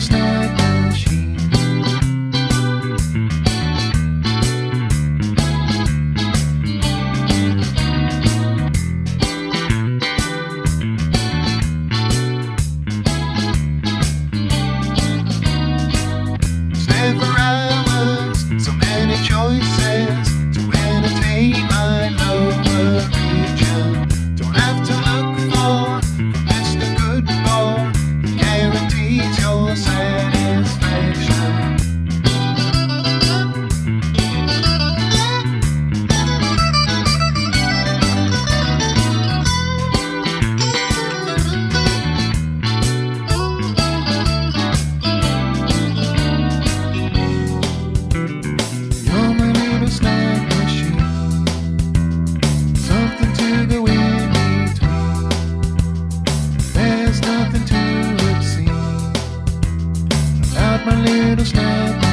Stop. understand.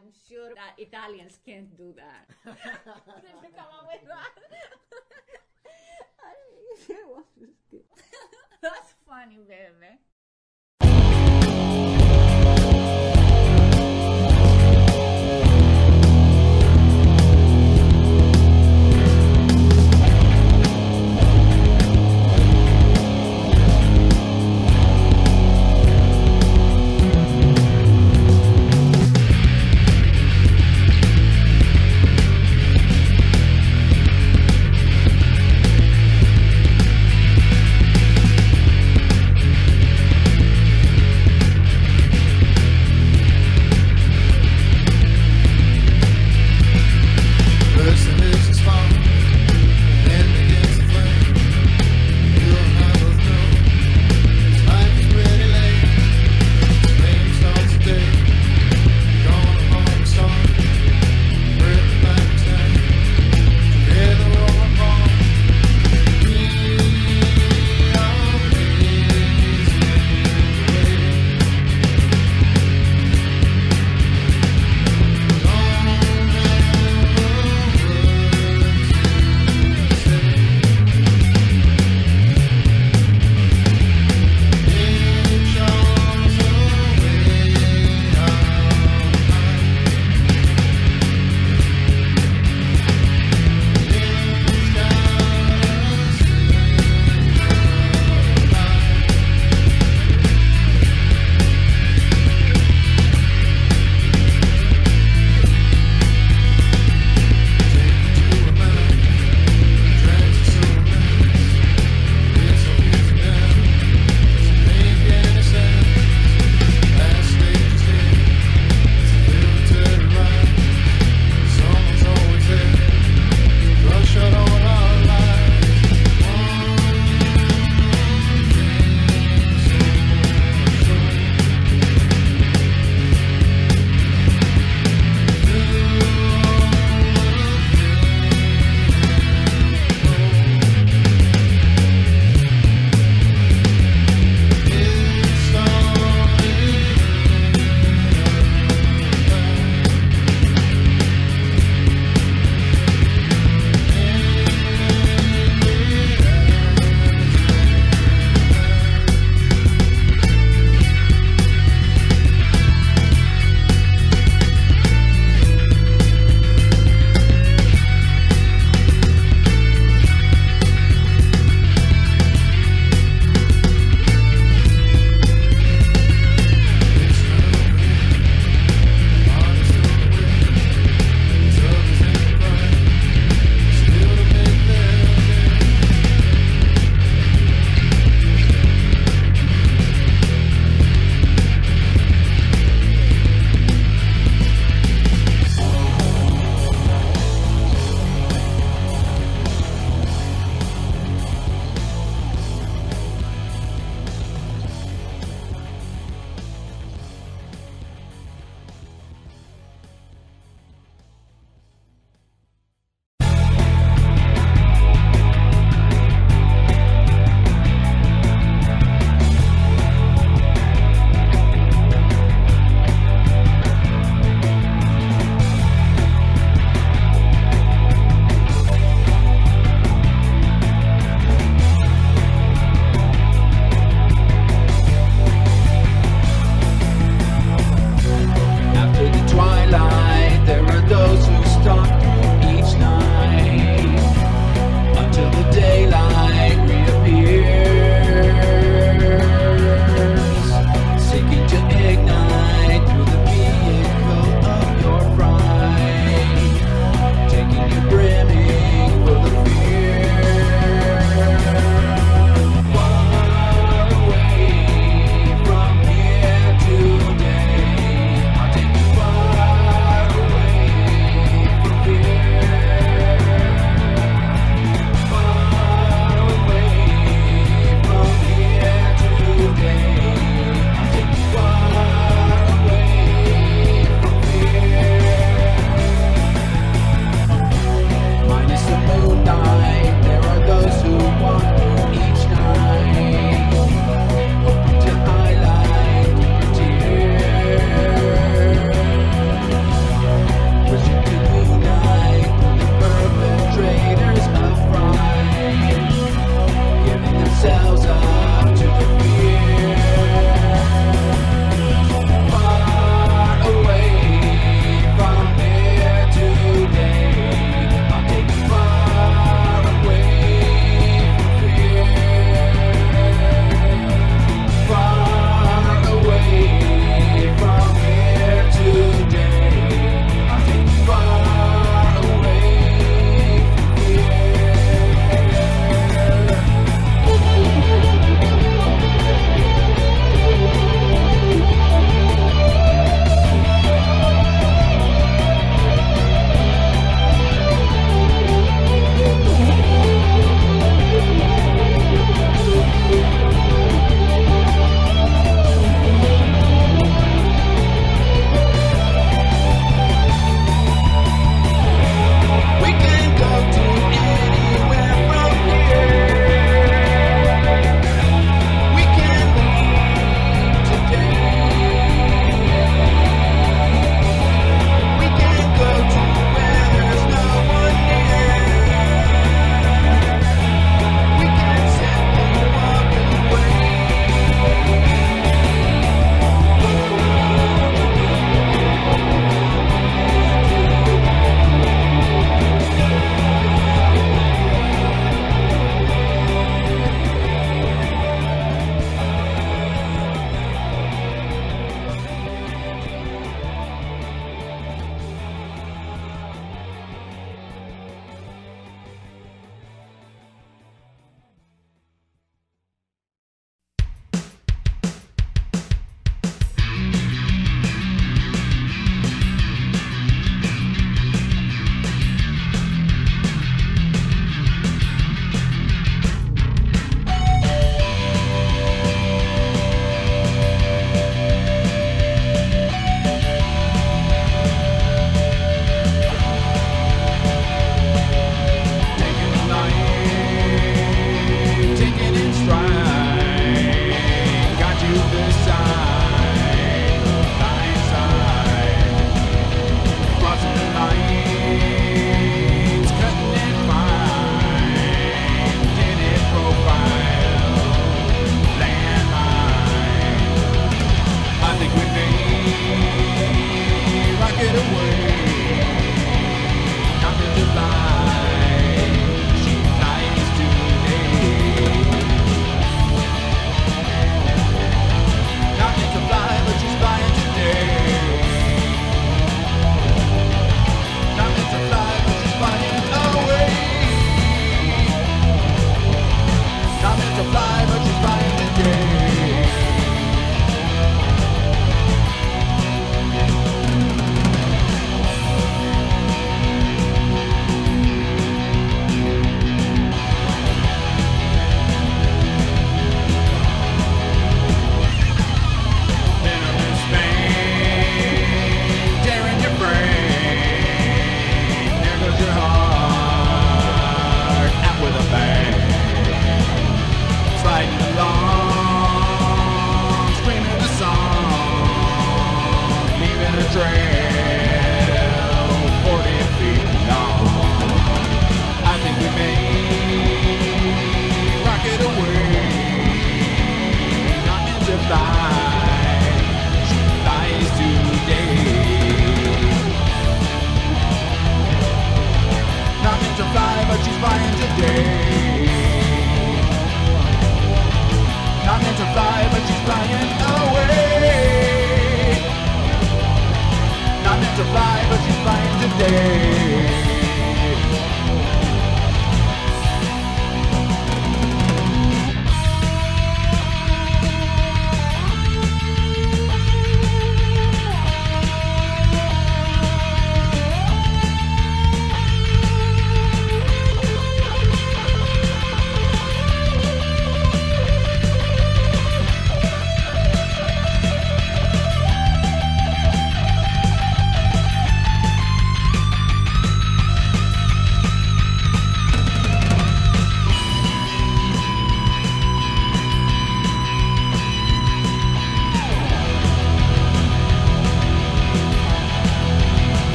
I'm sure that Italians can't do that. Did you come up with that? That's funny, baby.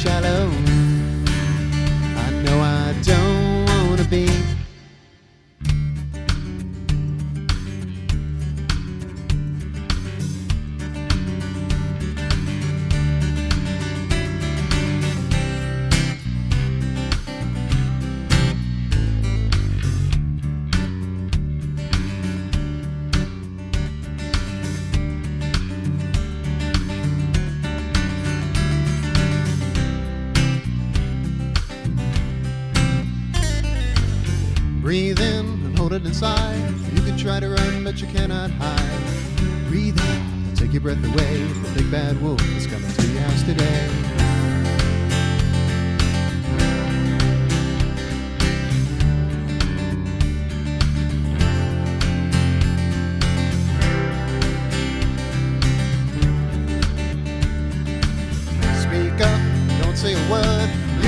Shallow. I know I don't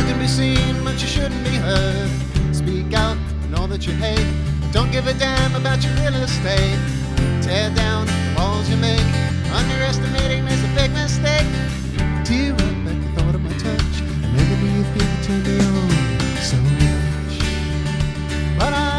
You can be seen, but you shouldn't be heard. Speak out and all that you hate. Don't give a damn about your real estate. Tear down the walls you make. Underestimating is a big mistake. Tear up at the thought of my touch. And maybe you feel turned me on so much. But I